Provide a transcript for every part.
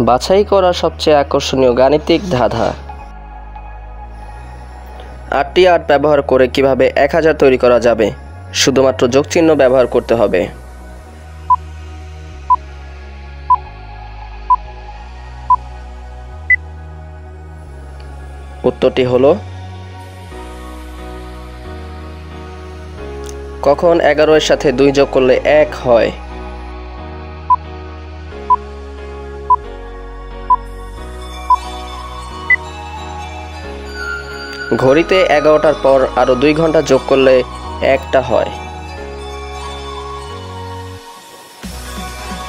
বাছাই করা সবচেয়ে আকর্ষণীয় গাণিতিক ধাঁধা। আটটি আট ব্যবহার করে কীভাবে এক হাজার তৈরি করা যাবে, শুধুমাত্র যোগচিহ্ন ব্যবহার করতে হবে। উত্তরটি হলো, কখন এগারো এর সাথে দুই যোগ করলে এক হয়? ঘড়িতে এগারোটার পর আরও দুই ঘণ্টা যোগ করলে একটা হয়।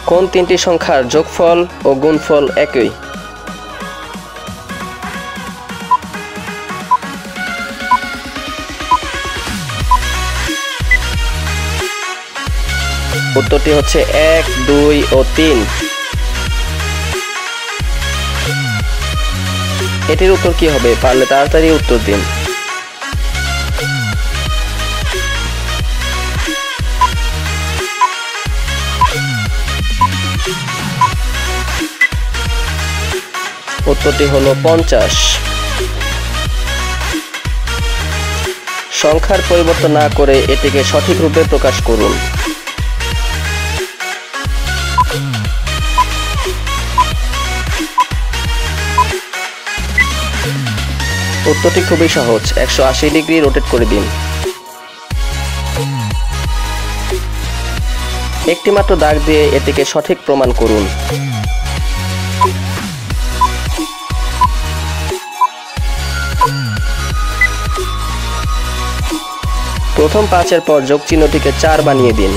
কোন তিনটি সংখ্যার যোগফল ও গুণফল একই? উত্তরটি হচ্ছে এক, দুই ও তিন। এটির উত্তর কি হবে? পারলে তাড়াতাড়ি উত্তর দিন। উত্তরটি হলো পঞ্চাশ। সংখ্যার পরিবর্তন না করে এটিকে সঠিক রূপে প্রকাশ করুন। উত্তরটি খুবই সহজ। একশো আশি ডিগ্রি রোটেট করে দিন। একটি মাত্র দাগ দিয়ে এটিকে সঠিক প্রমাণ করুন। প্রথম পাঁচের পর যোগ চিহ্নটিকে চার বানিয়ে দিন।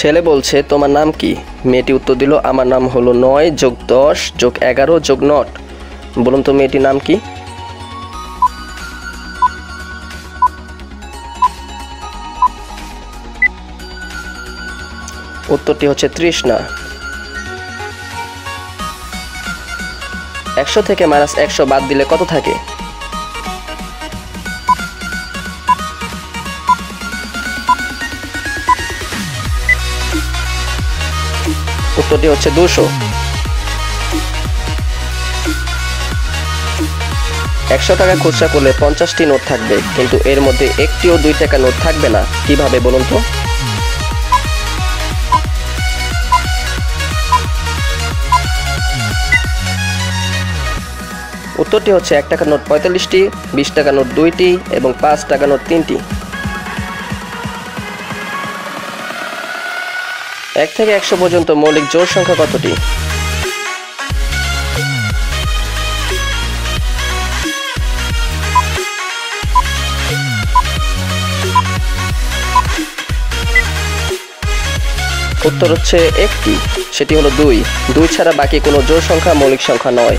ছেলে বলছে, তোমার নাম কি? মেয়েটি উত্তর দিল, আমার নাম হলো নয় যোগ দশ যোগ এগারো যোগ নট। বলুন তো মেয়েটির নাম কি? উত্তরটি হচ্ছে তৃষ্ণা। একশো থেকে মাইনাস একশো বাদ দিলে কত থাকে? উত্তরটি হচ্ছে দুশো। একশো টাকা খুচরা করলে পঞ্চাশটি নোট থাকবে, কিন্তু এর মধ্যে একটিও দুই টাকা নোট থাকবে না। কীভাবে বলুন তো? উত্তরটি হচ্ছে এক টাকা নোট পঁয়তাল্লিশটি, বিশ টাকা নোট দুইটি এবং পাঁচ টাকা নোট তিনটি। এক থেকে একশো পর্যন্ত মৌলিক জোড় সংখ্যা কতটি? উত্তর হচ্ছে একটি, সেটি হলো দুই। দুই ছাড়া বাকি কোনো জোড় সংখ্যা মৌলিক সংখ্যা নয়।